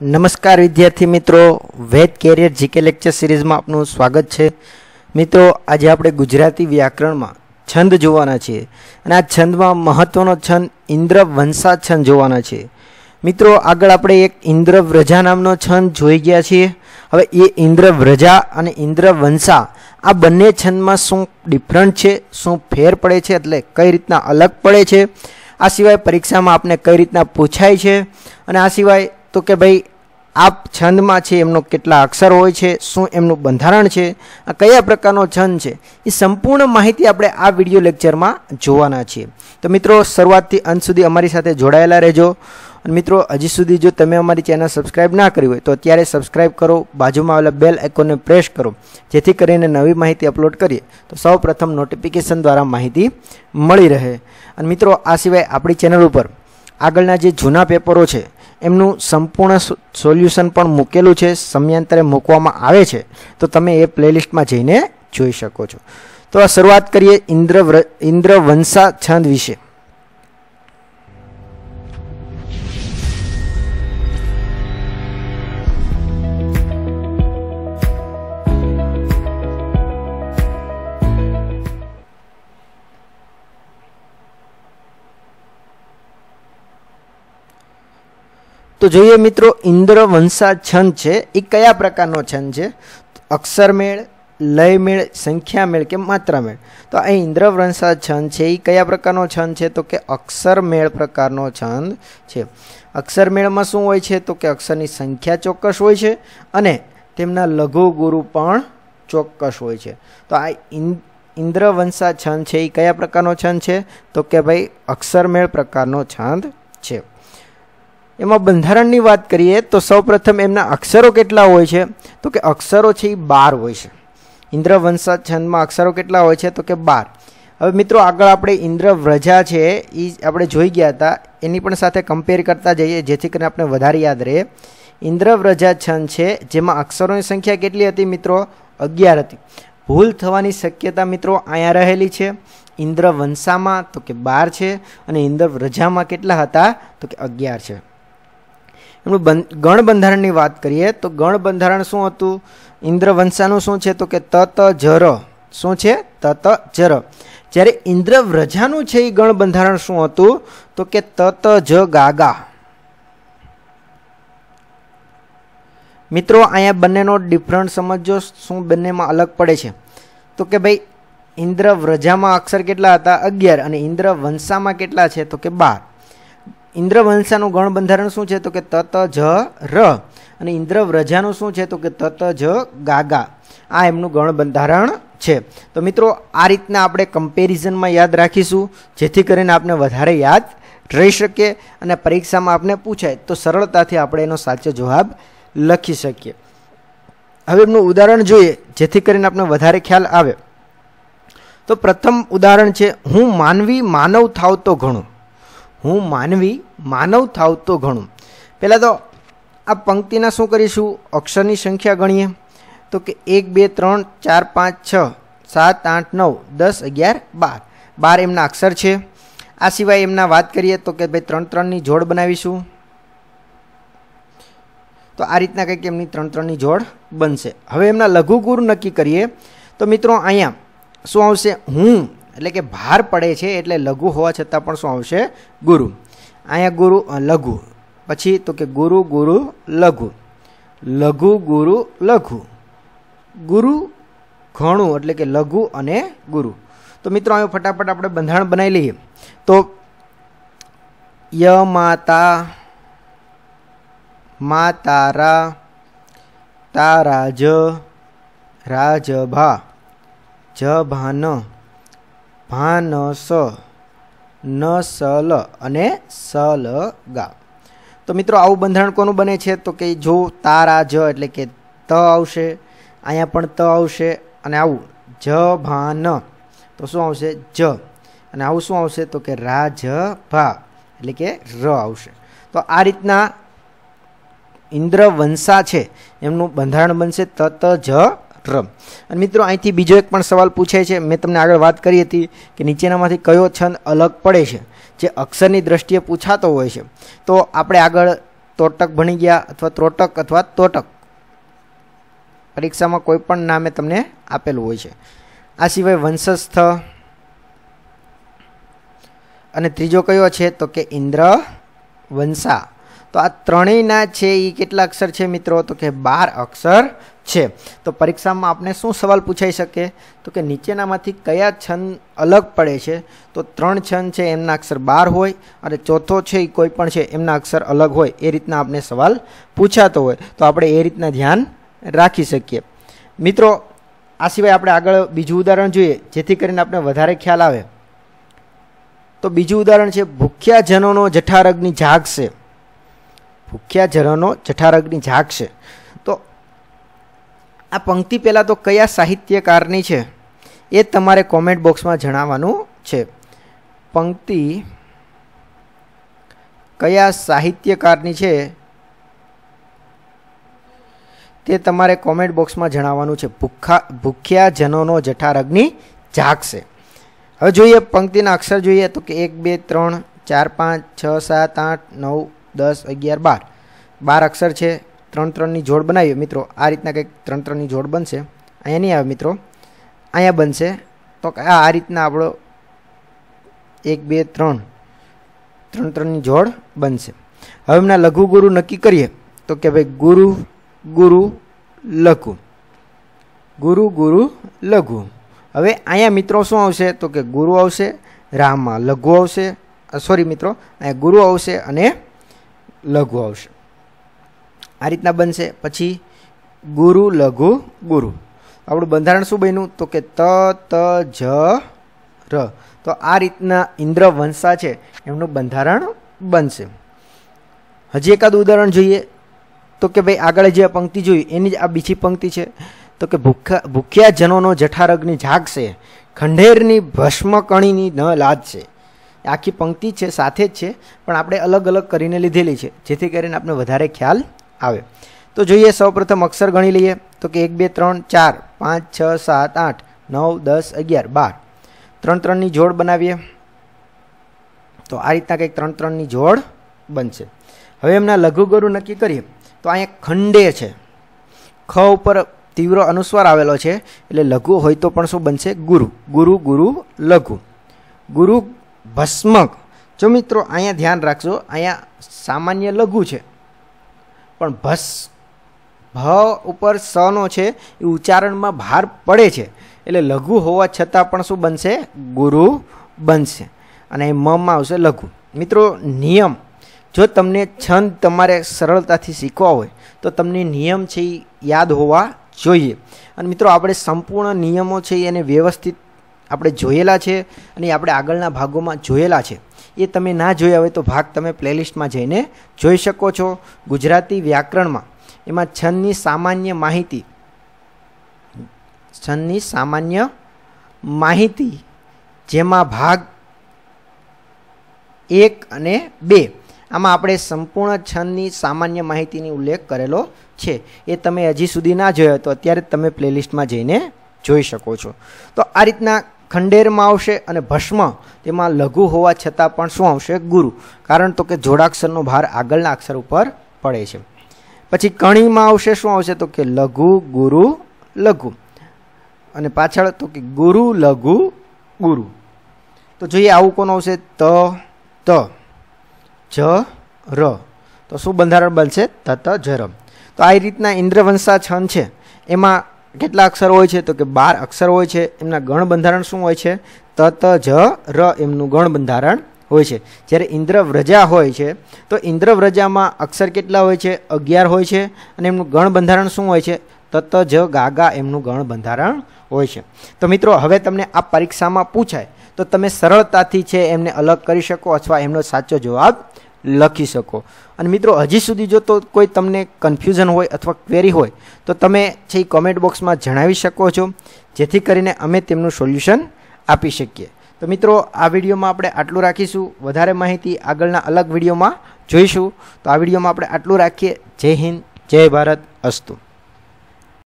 નમસ્કાર વિદ્યાર્થી મિત્રો. વેદ કેરિયર જીકે લેક્ચર સિરીઝમાં આપનું સ્વાગત છે. મિત્રો, આજે આપણે ગુજરાતી વ્યાકરણમાં છંદ જોવાના છીએ અને આ છંદમાં મહત્વનો છંદ ઇન્દ્રવંશા છંદ જોવાના છે મિત્રો, આગળ આપણે એક ઇન્દ્રવ્રજા નામનો છંદ જોઈ ગયા છીએ. હવે એ ઇન્દ્રવ્રજા અને ઇન્દ્રવંશા આ બંને છંદમાં શું ડિફરન્ટ છે, શું ફેર પડે છે, એટલે કઈ રીતના અલગ પડે છે, આ સિવાય પરીક્ષામાં આપને કઈ રીતના પૂછાય છે અને આ સિવાય તો કે ભાઈ આ છંદમાં છે, એમનો કેટલા અક્ષર હોય છે, શું એમનું બંધારણ છે, આ કયા પ્રકારનો છંદ છે, એ સંપૂર્ણ માહિતી આપણે આ વીડિયો લેક્ચરમાં જોવાના છીએ. તો મિત્રો, શરૂઆતથી અંત સુધી અમારી સાથે જોડાયેલા રહેજો. અને મિત્રો, હજી સુધી જો તમે અમારી ચેનલ સબસ્ક્રાઇબ ના કરી હોય, તો અત્યારે સબસ્ક્રાઇબ કરો, બાજુમાં આવેલા બેલ આઇકોનને પ્રેસ કરો, જેથી કરીને નવી માહિતી અપલોડ કરીએ, તો સૌ પ્રથમ નોટિફિકેશન દ્વારા માહિતી મળી રહે. અને મિત્રો, આ સિવાય આપણી ચેનલ ઉપર આગળના જે જૂના પેપરો છે એમનું સંપૂર્ણ સોલ્યુશન પણ મૂકેલું છે, સમયાંતરે મૂકવામાં આવે છે, તો તમે એ પ્લેલિસ્ટમાં જઈને જોઈ શકો છો. તો આ શરૂઆત કરીએ ઇન્દ્ર ઇન્દ્રવંશા છંદ વિશે. તો જોઈએ મિત્રો ઇન્દ્રવંશા છંદ છે. એ કયા પ્રકારનો છંદ છે? અક્ષરમેળ, લયમેળ, સંખ્યામેળ કે માત્રામેળ? તો આ ઇન્દ્રવંશા છંદ છે. એ કયા પ્રકારનો છંદ છે? તો કે અક્ષરમેળ પ્રકારનો છંદ છે. અક્ષરમેળમાં શું હોય છે? તો કે અક્ષરની સંખ્યા ચોક્કસ હોય છે અને તેમના લઘુ ગુરુ પણ ચોક્કસ હોય છે. તો આ ઇન્દ્રવંશા છંદ છે. એ કયા પ્રકારનો છંદ છે? તો કે ભાઈ અક્ષરમેળ પ્રકારનો છંદ છે. એમાં બંધારણની વાત કરીએ તો સૌપ્રથમ એમના અક્ષરો કેટલા હોય છે? તો કે અક્ષરો છે એ બાર હોય છે. ઇન્દ્રવંશા છંદમાં અક્ષરો કેટલા હોય છે? તો કે બાર. હવે મિત્રો આગળ આપણે ઇન્દ્રવ્રજા છે એ આપણે જોઈ ગયા હતા. એની પણ સાથે કમ્પેર કરતા જઈએ, જેથી કરીને આપણે વધારે યાદ રહે. ઇન્દ્રવ્રજા છંદ છે જેમાં અક્ષરોની સંખ્યા કેટલી હતી મિત્રો? અગિયાર હતી. ભૂલ થવાની શક્યતા મિત્રો અહીંયા રહેલી છે. ઇન્દ્રવંશામાં તો કે બાર છે અને ઇન્દ્રવ્રજામાં કેટલા હતા? તો કે અગિયાર છે. એમનું ગણ બંધારણની વાત કરીએ, તો ગણ બંધારણ શું હતું? ઇન્દ્રવંશાનું શું છે? તો કે તત જર શું છે? તત જર જ્યારે ઇન્દ્રવ્રજાનું છે એ ગણ બંધારણ શું હતું? તો કે તત જ ગાગા મિત્રો, અહીંયા બંનેનો ડિફરન્ટ સમજો શું બંનેમાં અલગ પડે છે. તો કે ભાઈ, ઇન્દ્રવ્રજામાં અક્ષર કેટલા હતા? અગિયાર. અને ઇન્દ્રવંશામાં કેટલા છે? તો કે બાર. ઇન્દ્રવંશાનું ગણ બંધારણ શું છે? તો કે તત, જ, ર. અને ઇન્દ્રવ્રજાનું શું છે? તો કે તત, જ, ગાગા. આ એમનું ગણ બંધારણ છે. તો મિત્રો, આ રીતના આપણે કમ્પેરિઝનમાં યાદ રાખીશું, જેથી કરીને આપણે વધારે યાદ રહી શકીએ અને પરીક્ષામાં આપણે પૂછાય. તો સરળતાથી આપણે એનો સાચો જવાબ લખી શકીએ. હવે એમનું ઉદાહરણ જોઈએ, જેથી કરીને આપણે વધારે ખ્યાલ આવે. તો પ્રથમ ઉદાહરણ છે, હું માનવી માનવ થાવ તો ઘણું. હું માનવી, માનવ થાવ તો ઘણું. પહેલાં તો આ પંક્તિના શું કરીશું? અક્ષરની સંખ્યા ગણીએ. તો કે એક, બે, ત્રણ, ચાર, પાંચ, છ, સાત, આઠ, નવ, દસ, અગિયાર, બાર. બાર એમના અક્ષર છે. આ સિવાય એમના વાત કરીએ તો કે ભાઈ ત્રણ ત્રણની જોડ બનાવીશું. તો આ રીતના કંઈક એમની ત્રણ ત્રણની જોડ બનશે. હવે એમના લઘુગુરુ નક્કી કરીએ. તો મિત્રો, અહીંયા શું આવશે? હું એટલે કે ભાર પડે છે એટલે લઘુ હોવા છતાં પણ શું આવશે? ગુરુ. અહીંયા ગુરુ લઘુ. પછી તો કે ગુરુ ગુરુ, લઘુ. લઘુ, ગુરુ લઘુ. ગુરુ, ઘણું એટલે કે લઘુ અને ગુરુ. તો મિત્રો અહીં ફટાફટ આપણે બંધારણ બનાવી લઈએ. તો ય, માતા મા તારા તારા જ, રાજ ભા જ ભાન ભાન સ ન સલ અને સલ ગા તો મિત્રો, આવું બંધારણ કોનું બને છે? તો કે જો તારા જ એટલે કે ત આવશે, અહીંયા પણ ત આવશે અને આવું જ ભાન. તો શું આવશે? જ. અને આવું શું આવશે? તો કે રા જ ભા એટલે કે ર આવશે. તો આ રીતના ઇન્દ્રવંશા છે. એમનું બંધારણ બનશે તત જ ર અને મિત્રો, અહીંથી બીજો એક પણ સવાલ પૂછાય છે. મેં તમને આગળ વાત કરી હતી કે નીચેનામાંથી કયો છંદ અલગ પડે છે, જે અક્ષરની દ્રષ્ટિએ પૂછાતો હોય છે. તો આપણે આગળ તોટક ભણી ગયા અથવા ત્રોટક અથવા તોટક. પરીક્ષામાં કોઈ પણ નામે તમને આપેલું હોય છે. આ સિવાય વંશસ્થ. અને ત્રીજો કયો છે? તો કે ઇન્દ્ર વંશા. તો આ ત્રણેયના છે એ કેટલા અક્ષર છે મિત્રો? તો કે બાર અક્ષર છે. તો પરીક્ષામાં આપણે શું સવાલ પૂછાઈ શકે? તો કે નીચેનામાંથી કયા છંદ અલગ પડે છે? તો ત્રણ છંદ છે, એમના અક્ષર બાર હોય અને ચોથો છે એ કોઈ પણ છે, એમના અક્ષર અલગ હોય. એ રીતના આપણે સવાલ પૂછાતો હોય. તો આપણે એ રીતના ધ્યાન રાખી શકીએ. મિત્રો, આ સિવાય આપણે આગળ બીજું ઉદાહરણ જોઈએ, જેથી કરીને આપણે વધારે ખ્યાલ આવે. તો બીજું ઉદાહરણ છે ભૂખ્યા જનોનો જઠારગની જાગશે ભૂખ્યા જરનો જઠારગની છે તો આ પંક્તિ પહેલાં તો કયા સાહિત્યકારની છે? એ તમારે કોમેન્ટ બોક્સમાં જણાવવાનું છે. પંક્તિ કયા સાહિત્યકારની છે? તે તમારે કોમેન્ટ બોક્સમાં જણાવવાનું છે. ભૂખા, ભૂખ્યા જનોનો જઠારગ્નિ જાગશે. હવે જોઈએ પંક્તિના અક્ષર જોઈએ તો કે એક, બે, ત્રણ, ચાર, પાંચ, છ, સાત, આઠ, નવ દસ, અગિયાર, બાર. બાર અક્ષર છે, ત્રણ ત્રણની જોડ બનાવીએ. મિત્રો, આ રીતના કંઈક ત્રણ ત્રણની જોડ બનશે. અહીંયા નહીં આવે, મિત્રો. અહીંયા બનશે. તો આ રીતના આપણો એક, બે, ત્રણ. ત્રણ ત્રણની જોડ બનશે. હવે એમના લઘુ ગુરુ નક્કી કરીએ. તો કે ભાઈ, ગુરુ ગુરુ, લઘુ. ગુરુ ગુરુ, લઘુ. હવે અહીંયા મિત્રો શું આવશે? તો કે ગુરુ આવશે, રામમાં લઘુ આવશે. સોરી મિત્રો. અહીંયા ગુરુ આવશે અને લઘુ આવશે. આ રીતના બનશે. પછી ગુરુ લઘુ ગુરુ. આપણું બંધારણ શું બન્યું? તો કે ત ત, જ, ર. તો આ રીતના ઇન્દ્ર વંશા છે, એમનું બંધારણ બનશે. હજી એકાદ ઉદાહરણ જોઈએ. તો કે ભાઈ આગળ જે પંક્તિ જોઈ, એની જ આ બીજી પંક્તિ છે. તો કે ભૂખ્યા ભૂખ્યા જનોનો જઠારગની જાગશે. ખંડેરની ભસ્મકણીની ન લાદશે. આખી પંક્તિ છે, સાથે જ છે, પણ આપણે અલગ અલગ કરીને લીધેલી છે, જેથી કરીને આપણે વધારે ખ્યાલ આવે. તો જોઈએ સૌપ્રથમ અક્ષર ગણી લઈએ. તો કે એક, બે, ત્રણ, ચાર, પાંચ, છ, સાત, આઠ, નવ, દસ, અગિયાર, બાર. ત્રણ, ત્રણની જોડ બનાવીએ. તો આ રીતના કંઈક ત્રણ, ત્રણની જોડ બનશે. હવે એમના લઘુગુરુ નક્કી કરીએ. તો અહીંયા ખંડે છે. ખ ઉપર તીવ્ર અનુસ્વાર આવેલો છે. એટલે લઘુ હોય તો પણ શું બનશે? ગુરુ. ગુરુ ગુરુ, લઘુ. ગુરુ ભસ્મક. જો મિત્રો, અહીંયા ધ્યાન રાખજો, અહીંયા સામાન્ય લઘુ છે. પણ ભસ, ભ ઉપર સનો છે, એ ઉચ્ચારણમાં ભાર પડે છે. એટલે લઘુ હોવા છતાં પણ શું બનશે? ગુરુ બનશે. અને મમાં આવશે લઘુ. મિત્રો, નિયમ. જો તમને છંદ તમારે સરળતાથી શીખવા હોય, તો તમને નિયમ છે એ યાદ હોવા જોઈએ. અને મિત્રો, આપણે સંપૂર્ણ નિયમો છે એને વ્યવસ્થિત આપણે જોયેલા છે અને આપણે આગળના ભાગોમાં જોયેલા છે. એ તમે ના જોયા હોય તો ભાગ તમે પ્લેલિસ્ટમાં જઈને જોઈ શકો છો ગુજરાતી વ્યાકરણમાં. એમાં છંદની સામાન્ય માહિતી. છંદની સામાન્ય માહિતી. જેમાં ભાગ એક અને બે. આમાં આપણે સંપૂર્ણ છંદની સામાન્ય માહિતીની ઉલ્લેખ કરેલો છે. એ તમે હજી સુધી ના જોયો તો અત્યારે તમે પ્લેલિસ્ટમાં જઈને જોઈ શકો છો. તો આ રીતના ખંડેરમાં આવશે અને ભસ્મ તેમાં લઘુ હોવા છતાં પણ શું આવશે? ગુરુ. કારણ તો કે જોડાક્ષરનો ભાર આગળના અક્ષર ઉપર પડે છે. પછી કણીમાં આવશે, શું આવશે? તો કે લઘુ, ગુરુ, લઘુ. અને પાછળ તો કે ગુરુ, લઘુ, ગુરુ. તો જોઈએ આવું કોણ આવશે? ત ત, જ, ર. તો શું બંધારણ બનશે? તત જર તો આ રીતના ઇન્દ્રવંશા છંદ છે. એમાં કેટલા અક્ષર હોય છે? તો કે બાર અક્ષર હોય છે. એમના ગણ બંધારણ શું હોય છે? તત જ, ર એમનું ગણ બંધારણ હોય છે. જ્યારે ઇન્દ્રવ્રજા હોય છે, તો ઇન્દ્રવ્રજામાં અક્ષર કેટલા હોય છે? અગિયાર હોય છે. અને એમનું ગણ બંધારણ શું હોય છે? તત જ ગાગા એમનું ગણ બંધારણ હોય છે. તો મિત્રો, હવે તમને આ પરીક્ષામાં પૂછાય. તો તમે સરળતાથી છે, એમને અલગ કરી શકો અથવા એમનો સાચો જવાબ લખી શકો. અને મિત્રો, હજી સુધી જો તો કોઈ તમને કન્ફ્યુઝન હોય અથવા ક્વેરી હોય, તો તમે છે એ કોમેન્ટ બોક્સમાં જણાવી શકો છો, જેથી કરીને અમે તેમનું સોલ્યુશન આપી શકીએ. તો મિત્રો, આ વિડીયોમાં આપણે આટલું રાખીશું. વધારે માહિતી આગળના અલગ વિડીયોમાં જોઈશું. તો આ વિડીયોમાં આપણે આટલું રાખીએ. જય હિન્દ, જય ભારત, અસ્તુ.